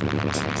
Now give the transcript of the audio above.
Wow.